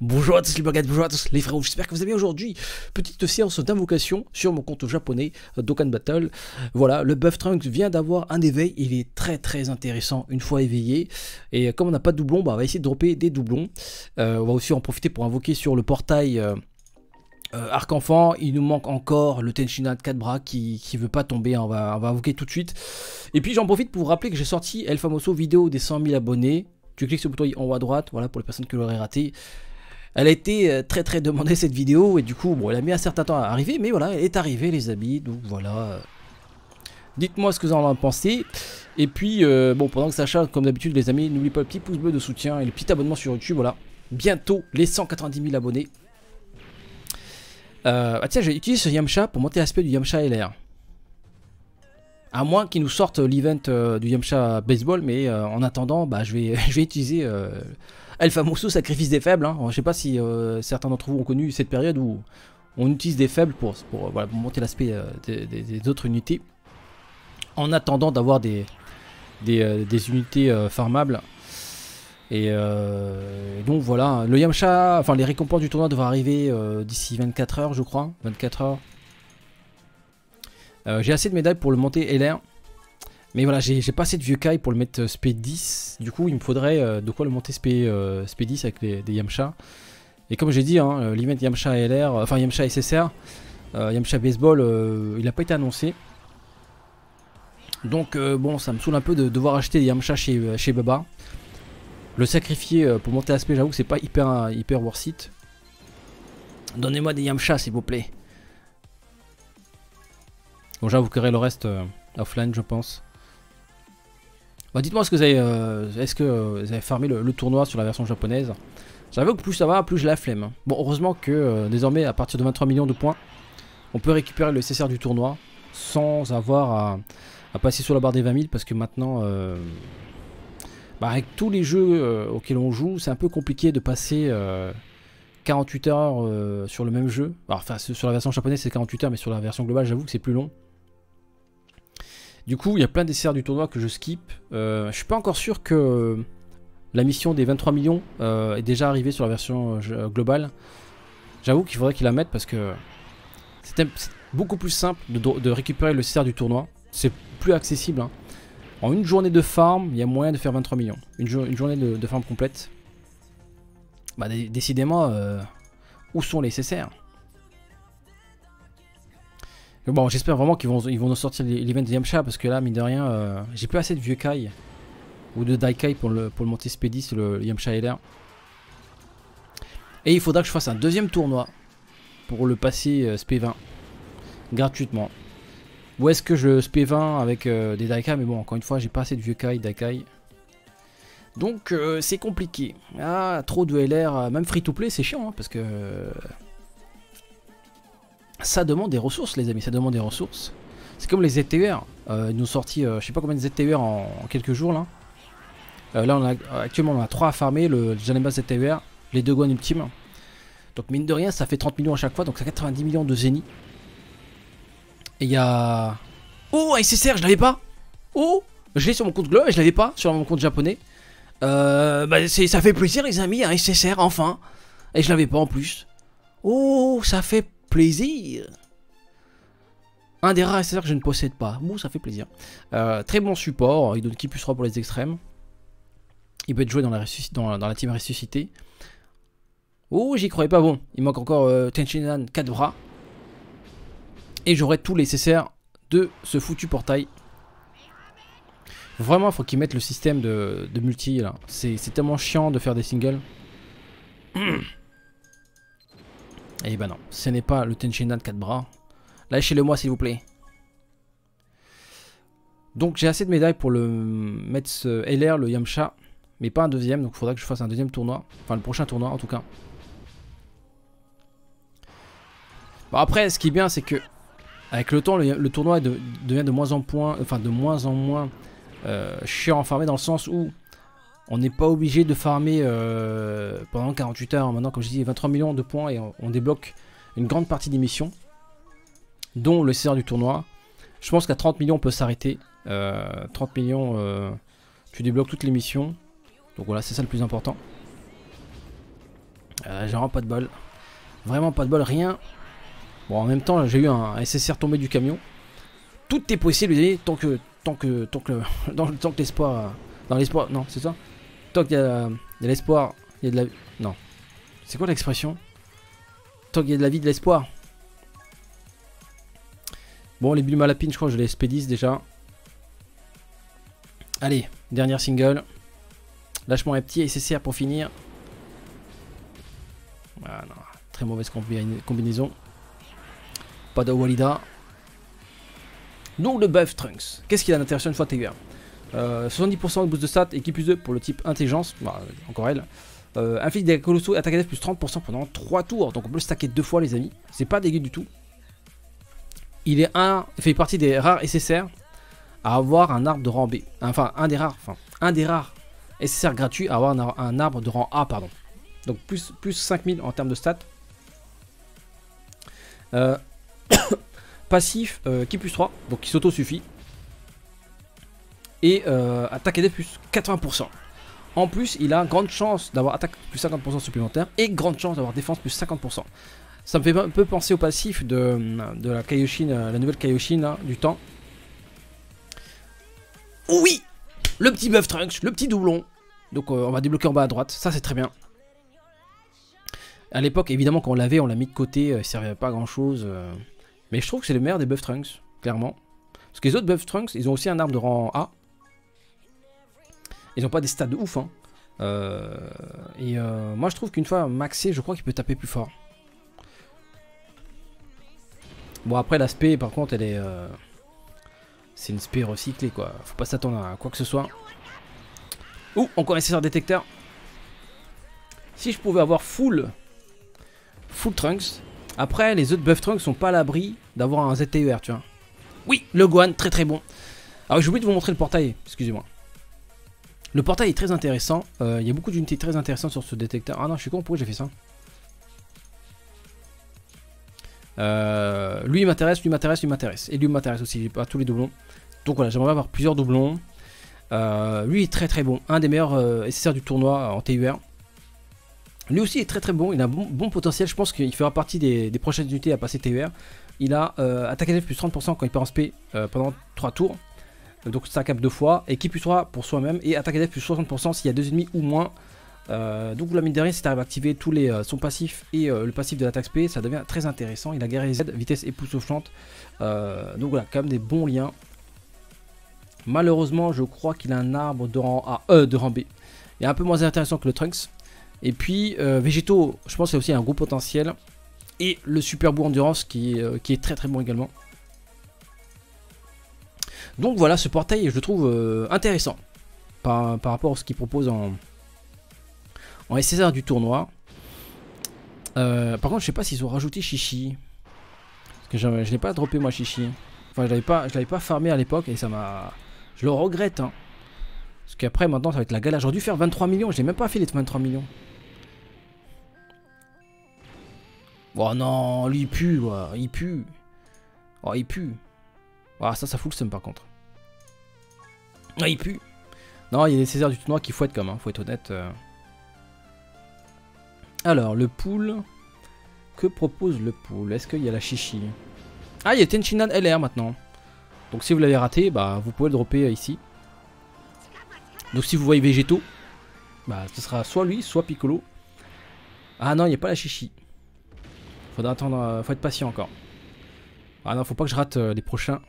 Bonjour à tous les blaguettes, bonjour à tous les frérots, j'espère que vous allez bien aujourd'hui. Petite séance d'invocation sur mon compte japonais euh, Dokkan Battle. Voilà, le Buff Trunks vient d'avoir un éveil, il est très très intéressant une fois éveillé. Et comme on n'a pas de doublons, bah, on va essayer de dropper des doublons. Euh, on va aussi en profiter pour invoquer sur le portail euh, Arc-Enfant. Il nous manque encore le Tenshinhan 4 bras qui ne veut pas tomber, on va, on va invoquer tout de suite. Et puis j'en profite pour vous rappeler que j'ai sorti El Famoso vidéo des 100 000 abonnés. Tu cliques sur le bouton en haut à droite, voilà pour les personnes qui l'auraient raté. Elle a été euh, très très demandée cette vidéo et du coup bon elle a mis un certain temps à arriver mais voilà elle est arrivée les amis donc voilà. Dites-moi ce que vous en pensez. Et puis euh, bon pendant que ça charge comme d'habitude les amis n'oubliez pas le petit pouce bleu de soutien et le petit abonnement sur YouTube voilà. Bientôt les 190 000 abonnés. Euh, ah tiens j'ai utilisé ce Yamcha pour monter l'aspect du Yamcha LR. À moins qu'ils nous sortent l'event du Yamcha Baseball mais en attendant bah, je, vais, je vais utiliser El Famoso sacrifice des faibles. Hein. Je ne sais pas si euh, certains d'entre vous ont connu cette période où on utilise des faibles pour, pour, monter l'aspect euh, des, autres unités. En attendant d'avoir des, euh, unités farmables. Et donc voilà, le Yamcha, enfin les récompenses du tournoi devraient arriver d'ici 24 heures je crois, 24 heures. J'ai assez de médailles pour le monter LR. Mais voilà, j'ai pas assez de vieux Kai pour le mettre euh, SP10. Du coup, il me faudrait euh, de quoi le monter SP, 10 euh, avec des Yamcha. Et comme j'ai dit, hein, l'event Yamcha LR, enfin Yamcha SSR, Yamcha Baseball, il n'a pas été annoncé. Donc bon, ça me saoule un peu de devoir acheter des Yamcha chez, Baba. Le sacrifier pour monter l'aspect, j'avoue que c'est pas hyper, hyper worth it. Donnez-moi des Yamcha s'il vous plaît. Bon, j'avoue que le reste offline, je pense. Bah, dites-moi est-ce que vous avez, euh, est-ce que euh, vous avez farmé le, tournoi sur la version japonaise? J'avoue que plus ça va, plus je la flemme. Bon, heureusement que euh, désormais, à partir de 23 millions de points, on peut récupérer le CSR du tournoi sans avoir à, passer sur la barre des 20 000 parce que maintenant, bah, avec tous les jeux auxquels on joue, c'est un peu compliqué de passer 48 heures sur le même jeu. enfin, sur la version japonaise, c'est 48 heures, mais sur la version globale, j'avoue que c'est plus long. Du coup, il y a plein d'essais du tournoi que je skip. Euh, je suis pas encore sûr que la mission des 23 millions euh, est déjà arrivée sur la version euh, globale. J'avoue qu'il faudrait qu'il la mette parce que c'est beaucoup plus simple de, récupérer le CR du tournoi. C'est plus accessible. Hein. En une journée de farm, il y a moyen de faire 23 millions. Une, journée de, farm complète. Bah, décidément, où sont les CCR bon, j'espère vraiment qu'ils vont, ils vont nous sortir l'event de Yamcha parce que là, mine de rien, euh, j'ai plus assez de vieux Kai ou de Daikai pour le, pour le monter Speedy sur le Yamcha LR. Et il faudra que je fasse un deuxième tournoi pour le passer euh, SP20 gratuitement. Ou est-ce que je SP20 avec euh, des Daikai Mais bon, encore une fois, j'ai pas assez de vieux Kai, Daikai. Donc c'est compliqué. Ah, trop de LR, même free to play, c'est chiant hein, parce que ça demande des ressources, les amis, ça demande des ressources. C'est comme les ZTR. Euh, ils nous ont sorti, euh, je sais pas combien de ZTR en, quelques jours là. Euh, là, on a, actuellement, on a 3 à farmer le Janema ZTR, les deux guans ultimes. Donc, mine de rien, ça fait 30 millions à chaque fois, donc ça 90 millions de Zeni. Et il y a. Oh, un SSR, je l'avais pas Oh Je l'ai sur mon compte global, je l'avais pas sur mon compte japonais. Euh, bah, ça fait plaisir, les amis, un SSR, enfin. Et je l'avais pas en plus. Oh, ça fait plaisir. Un des rares SSR que je ne possède pas. Bon, ça fait plaisir. Euh, très bon support. Il donne qui plus 3 pour les extrêmes. Il peut être joué dans la, dans, dans la team ressuscité. Oh, j'y croyais pas. Bon, il manque encore euh, 4 bras. Et j'aurai tous les SSR de ce foutu portail. Vraiment, il faut qu'ils mettent le système de, multi là. C'est tellement chiant de faire des singles. eh ben non, ce n'est pas le Tenshinhan 4 bras. Lâchez-le moi s'il vous plaît. Donc j'ai assez de médailles pour le mettre ce LR, le Yamcha. Mais pas un deuxième, donc il faudra que je fasse un deuxième tournoi. Enfin le prochain tournoi en tout cas. Bon après, ce qui est bien, c'est que avec le temps, le, tournoi devient de moins en moins, enfin de moins en moins euh, chiant dans le sens où on n'est pas obligé de farmer euh, pendant 48 heures. Maintenant, comme je dis, 23 millions de points et on, débloque une grande partie des missions, dont le CR du tournoi. Je pense qu'à 30 millions, on peut s'arrêter. 30 euh, millions, euh, tu débloques toutes les missions. Donc voilà, c'est ça le plus important. J'ai vraiment pas de bol. Vraiment pas de bol, rien. Bon, en même temps, j'ai eu un SSR tombé du camion. Tout est possible, vous voyez, tant que, tant que, tant que, dans, tant que l'espoir, dans l'espoir, non, c'est ça? Tant qu'il y a, l'espoir, il y a de la, non. C'est quoi l'expression? Tant qu'il y a de la vie, de l'espoir. Bon, les bulles malapines, je crois que je les spédisse déjà. Allez, dernière single. Lâche-moi un petit SSR pour finir. Ah non, très mauvaise combinaison. Pas de Walida. Donc le buff Trunks. Qu'est-ce qu'il a d'intéressant une fois TUR 70% de boost de stats qui plus 2 pour le type intelligence. Bah, encore elle. Euh, inflige des colossaux et attaque à plus 30% pendant 3 tours. Donc on peut le stacker deux fois les amis. C'est pas dégueu du tout. Il est un, fait partie des rares SSR à avoir un arbre de rang B. Enfin, un des rares, enfin, un des rares SSR gratuits à avoir un, arbre de rang A, pardon. Donc plus, plus 5000 en termes de stats. Euh, passif euh, qui plus 3, donc qui s'auto-suffit. Et euh, attaque et plus 80%. En plus, il a grande chance d'avoir attaque plus 50% supplémentaire et grande chance d'avoir défense plus 50%. Ça me fait un peu penser au passif de, la Kaioshin, euh, la nouvelle Kaioshin du temps. oui Le petit buff Trunks, le petit doublon. Donc on va débloquer en bas à droite, ça c'est très bien. À l'époque, évidemment, quand on l'avait, on l'a mis de côté, il servait pas à grand chose. Mais je trouve que c'est le meilleur des Buff Trunks, clairement. Parce que les autres Buff Trunks, ils ont aussi un arbre de rang A. Ils n'ont pas des stats de ouf. Hein. Euh, et euh, moi, je trouve qu'une fois maxé, je crois qu'il peut taper plus fort. Bon, après, l'aspect, par contre, elle est... Euh, c'est une spé recyclée, quoi. Faut pas s'attendre à quoi que ce soit. Ouh, encore un CSR détecteur. Si je pouvais avoir full... Full Trunks, après, les autres Buff Trunks sont pas à l'abri d'avoir un ZTUR, tu vois. Oui, le Guan, très très bon. Alors j'ai oublié de vous montrer le portail, excusez-moi. Le portail est très intéressant. Euh, il y a beaucoup d'unités très intéressantes sur ce détecteur. Ah non, je suis con, pourquoi j'ai fait ça euh, Lui m'intéresse, lui m'intéresse, lui m'intéresse. Et lui m'intéresse aussi, j'ai pas tous les doublons. Donc voilà, j'aimerais avoir plusieurs doublons. Euh, lui est très très bon, un des meilleurs SSR du tournoi en TUR. Lui aussi est très très bon, il a un bon, potentiel, je pense qu'il fera partie des, prochaines unités à passer TUR. Il a attaque à plus 30% quand il part en SP pendant 3 tours. Euh, donc ça cap deux fois, et qui plus 3 pour soi-même, et attaque à plus 60% s'il y a deux ennemis ou moins. donc la mine de rien, si tu arrives à activer tous les, son passif et le passif de l'attaque SP, ça devient très intéressant. Il a guerre Z, vitesse époustouflante. donc voilà, quand même des bons liens. Malheureusement, je crois qu'il a un arbre de rang A, de rang B. Il est un peu moins intéressant que le Trunks. Et puis euh, Végétaux, je pense a aussi un gros potentiel. Et le Super Beau Endurance qui, euh, qui, est très très bon également. Donc voilà, ce portail je le trouve euh, intéressant par, rapport à ce qu'il propose en, en SSR du tournoi. par contre, je sais pas s'ils ont rajouté Chichi. Parce que je, ne l'ai pas droppé moi Chichi. Enfin, je l'avais pas, l'avais pas farmé à l'époque et ça m'a. Je le regrette. Hein. Parce qu'après, maintenant, ça va être la galère. J'aurais dû faire 23 millions. Je même pas fait les 23 millions. Oh non, lui il pue, il pue. Oh, il pue. Ah, ça, ça fout le seum par contre. Ah, il pue. Non, il y a des Césars du tournoi qui fouettent comme, hein, faut être honnête. Euh. Alors, le pool. Que propose le pool Est-ce qu'il y a la chichi? Ah, il y a Tenchinan LR maintenant. Donc si vous l'avez raté, bah vous pouvez le dropper euh, ici. Donc si vous voyez Végétaux, bah ce sera soit lui, soit Piccolo. Ah non, il n'y a pas la chichi. Faudra attendre, euh, faut être patient encore. Ah non, faut pas que je rate les prochains.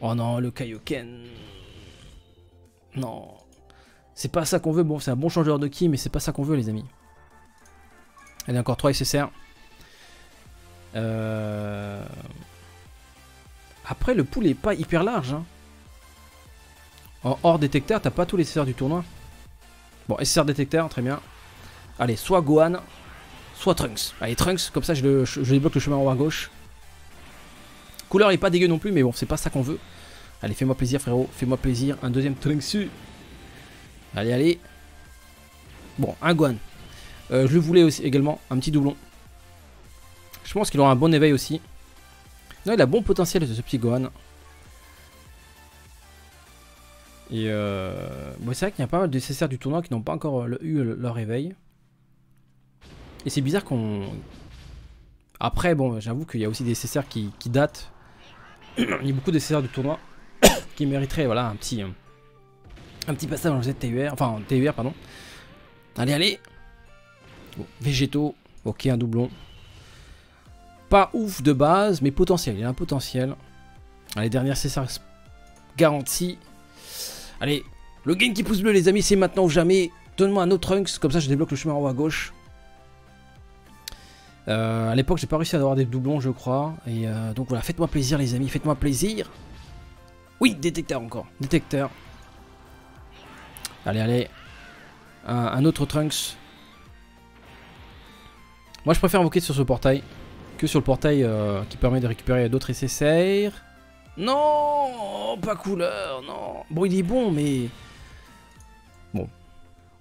Oh non, le Kaioken. Non. C'est pas ça qu'on veut. Bon, c'est un bon changeur de ki, mais c'est pas ça qu'on veut, les amis. Allez, encore 3 SSR. Euh... Après, le pool est pas hyper large. Hein. En hors détecteur, t'as pas tous les SSR du tournoi. Bon, SSR détecteur, très bien. Allez, soit Gohan, soit Trunks. Allez, Trunks, comme ça je, débloque le chemin en haut à gauche. Couleur est pas dégueu non plus, mais bon, c'est pas ça qu'on veut. Allez, fais-moi plaisir, frérot, fais-moi plaisir. Un deuxième Trunks. Allez, allez. Bon, un Gohan. Euh, je le voulais aussi également, un petit doublon. Je pense qu'il aura un bon éveil aussi. Non, il a bon potentiel ce petit Gohan. Et euh... c'est vrai qu'il y a pas mal de CSR du tournoi qui n'ont pas encore eu leur éveil. Et c'est bizarre qu'on... Après, bon, j'avoue qu'il y a aussi des CSR qui, qui datent. Il y a beaucoup de CSR du tournoi qui mériteraient, voilà, un petit... Un petit passage dans le ZTUR, enfin, TUR, pardon. Allez, allez Végétaux, ok, un doublon. Pas ouf de base, mais potentiel, il y a un potentiel. Allez, dernière CSR garantie. Allez, le gain qui pousse bleu, les amis, c'est maintenant ou jamais. Donne-moi un autre Trunks, comme ça je débloque le chemin en haut à gauche. Euh, à l'époque, j'ai pas réussi à avoir des doublons, je crois. Et euh, donc voilà, faites-moi plaisir, les amis, faites-moi plaisir. Oui, détecteur encore, détecteur. Allez, allez. Un, autre Trunks. Moi, je préfère invoquer sur ce portail que sur le portail euh, qui permet de récupérer d'autres SSR. Non, pas couleur, non. Bon, il est bon, mais... Bon.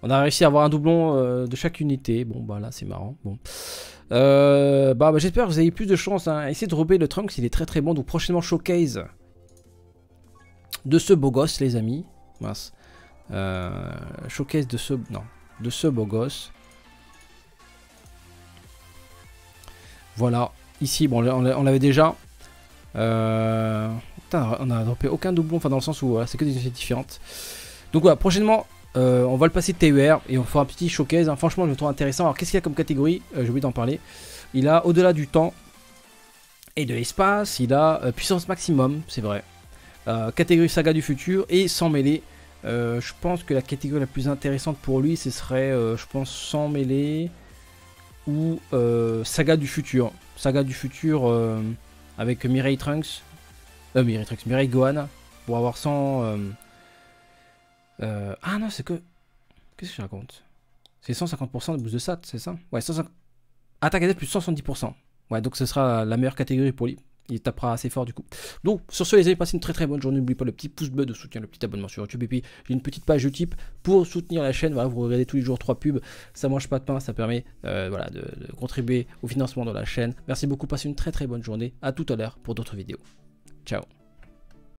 On a réussi à avoir un doublon euh, de chaque unité. Bon, bah là, c'est marrant. Bon. Euh, bah, bah j'espère que vous avez plus de chance. Hein. Essayez de dropper le Trunks, il est très très bon. Donc prochainement, showcase de ce beau gosse, les amis. Mince. Euh, showcase de ce... Non, de ce beau gosse. Voilà. Ici, bon, on l'avait déjà. Euh, on a droppé aucun doublon, enfin dans le sens où c'est que des unités différentes. Donc voilà, prochainement, euh, on va le passer de TUR et on fera un petit showcase. Hein. Franchement, je le trouve intéressant. Alors, qu'est-ce qu'il y a comme catégorie? J'ai oublié d'en parler. Il a au-delà du temps et de l'espace, il a puissance maximum, c'est vrai. Catégorie saga du futur et sans mêlée. je pense que la catégorie la plus intéressante pour lui, ce serait, je pense, sans mêlée ou saga du futur. Saga du futur avec Mirai Trunks, euh, Mirai Trunks, Mirai Gohan, pour avoir 100... Euh, euh, ah non, c'est que... Qu'est-ce que je raconte? C'est 150% de boost de SAT, c'est ça? Ouais, 150... Attaque à plus 170%. Ouais, donc ce sera la meilleure catégorie pour lui. Il tapera assez fort du coup. Donc sur ce les amis, passez une très très bonne journée. N'oubliez pas le petit pouce bleu de soutien, le petit abonnement sur YouTube. Et puis j'ai une petite page Utip pour soutenir la chaîne. Voilà, vous regardez tous les jours trois pubs. Ça mange pas de pain, ça permet euh, voilà, de, de contribuer au financement de la chaîne. Merci beaucoup, passez une très très bonne journée. À tout à l'heure pour d'autres vidéos. Ciao